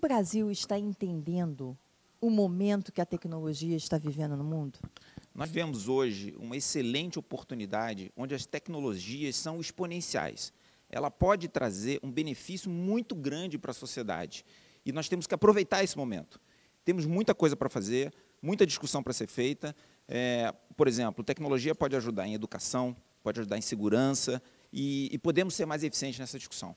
Brasil está entendendo o momento que a tecnologia está vivendo no mundo? Nós vemos hoje uma excelente oportunidade onde as tecnologias são exponenciais. Ela pode trazer um benefício muito grande para a sociedade. E nós temos que aproveitar esse momento. Temos muita coisa para fazer, muita discussão para ser feita. É, por exemplo, tecnologia pode ajudar em educação, pode ajudar em segurança, e, e podemos ser mais eficientes nessa discussão.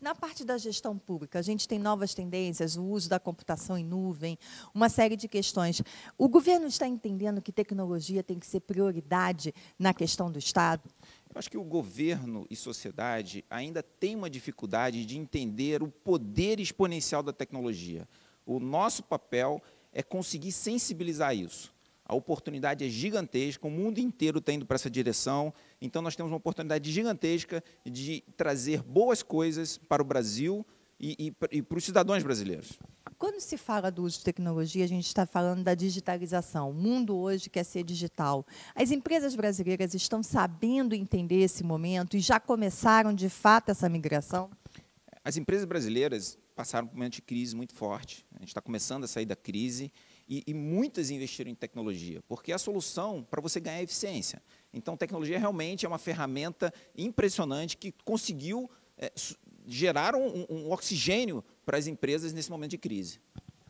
Na parte da gestão pública, a gente tem novas tendências, o uso da computação em nuvem, uma série de questões. O governo está entendendo que tecnologia tem que ser prioridade na questão do Estado? Eu acho que o governo e sociedade ainda têm uma dificuldade de entender o poder exponencial da tecnologia. O nosso papel é conseguir sensibilizar isso. A oportunidade é gigantesca, o mundo inteiro está indo para essa direção, então nós temos uma oportunidade gigantesca de trazer boas coisas para o Brasil e, e, e para os cidadãos brasileiros. Quando se fala do uso de tecnologia, a gente está falando da digitalização. O mundo hoje quer ser digital. As empresas brasileiras estão sabendo entender esse momento e já começaram, de fato, essa migração? As empresas brasileiras passaram por um momento de crise muito forte. A gente está começando a sair da crise e, e, muitas investiram em tecnologia, porque é a solução para você ganhar eficiência. Então, tecnologia realmente é uma ferramenta impressionante que conseguiu é, gerar um, um oxigênio para as empresas nesse momento de crise.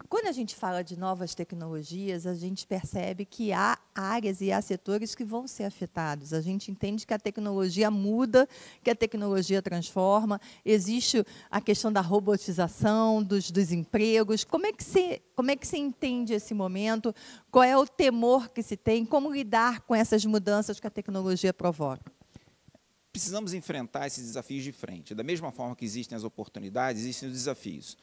Quando a gente fala de novas tecnologias, a gente percebe que há áreas e há setores que vão ser afetados. A gente entende que a tecnologia muda, que a tecnologia transforma. Existe a questão da robotização dos, dos empregos. Como é, que você, como é que você entende esse momento? Qual é o temor que se tem? Como lidar com essas mudanças que a tecnologia provoca? Precisamos enfrentar esses desafios de frente. Da mesma forma que existem as oportunidades, existem os desafios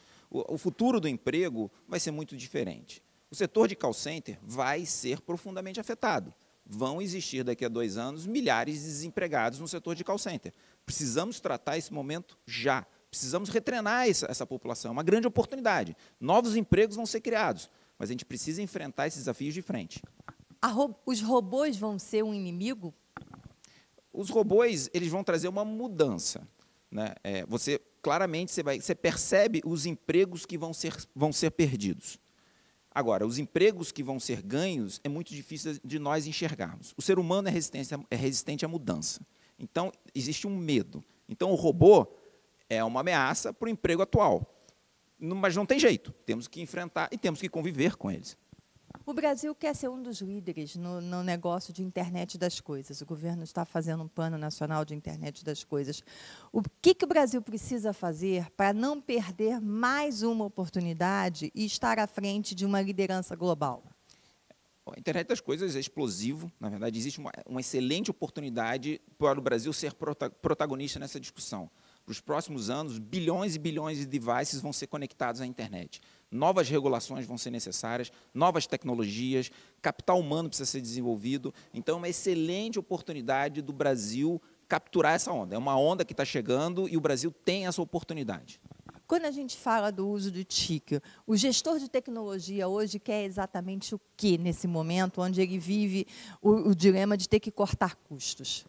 o, futuro do emprego vai ser muito diferente. O setor de call center vai ser profundamente afetado. Vão existir daqui a dois anos milhares de desempregados no setor de call center. Precisamos tratar esse momento já. Precisamos retrenar essa, essa população. É uma grande oportunidade. Novos empregos vão ser criados, mas a gente precisa enfrentar esses desafios de frente. Ro os robôs vão ser um inimigo? Os robôs eles vão trazer uma mudança. Né? É, você claramente você, vai, você percebe os empregos que vão ser, vão ser perdidos. Agora, os empregos que vão ser ganhos é muito difícil de nós enxergarmos. O ser humano é resistente, é resistente à mudança. Então, existe um medo. Então, o robô é uma ameaça para o emprego atual. Mas não tem jeito. Temos que enfrentar e temos que conviver com eles. O Brasil quer ser um dos líderes no, no, negócio de internet das coisas. O governo está fazendo um plano nacional de internet das coisas. O que, que o Brasil precisa fazer para não perder mais uma oportunidade e estar à frente de uma liderança global? A internet das coisas é explosivo. Na verdade, existe uma, uma excelente oportunidade para o Brasil ser protagonista nessa discussão. Para os próximos anos, bilhões e bilhões de devices vão ser conectados à internet. Novas regulações vão ser necessárias, novas tecnologias, capital humano precisa ser desenvolvido. Então, é uma excelente oportunidade do Brasil capturar essa onda. É uma onda que está chegando e o Brasil tem essa oportunidade. Quando a gente fala do uso do TIC, o gestor de tecnologia hoje quer exatamente o que nesse momento, onde ele vive o, o dilema de ter que cortar custos?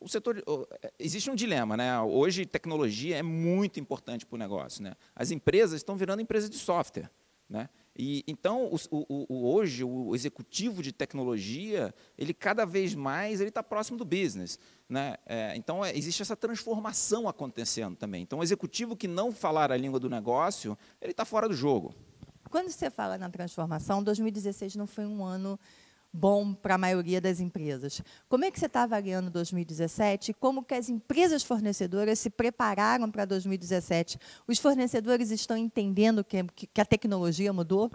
O setor é, existe um dilema, né? Hoje tecnologia é muito importante para o negócio, né? As empresas estão virando empresas de software, né? E então o, o, o, hoje o executivo de tecnologia ele cada vez mais ele está próximo do business, né? É, então é, existe essa transformação acontecendo também. Então o executivo que não falar a língua do negócio ele está fora do jogo. Quando você fala na transformação, 2016 não foi um ano bom para a maioria das empresas. Como é que você está avaliando 2017 e como que as empresas fornecedoras se prepararam para 2017? Os fornecedores estão entendendo que, que a tecnologia mudou?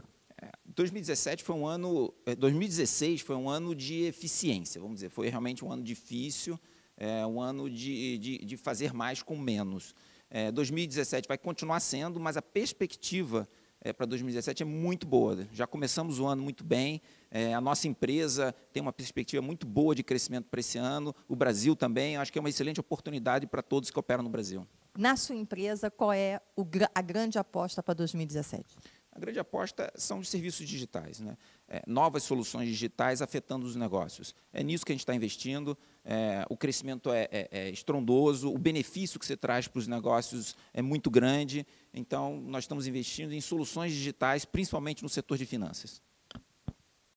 2017 é, foi um ano, 2016 é, foi um ano de eficiência, vamos dizer, foi realmente um ano difícil, é, um ano de, de, de fazer mais com menos. É, 2017 vai continuar sendo, mas a perspectiva é, para 2017 é muito boa. Já começamos o ano muito bem, é, a nossa empresa tem uma perspectiva muito boa de crescimento para esse ano, o Brasil também, acho que é uma excelente oportunidade para todos que operam no Brasil. Na sua empresa, qual é o, a grande aposta para 2017? A grande aposta são os serviços digitais, né? É, novas soluções digitais afetando os negócios. É nisso que a gente está investindo. É, o crescimento é, é, é, estrondoso, o benefício que você traz para os negócios é muito grande. Então, nós estamos investindo em soluções digitais, principalmente no setor de finanças.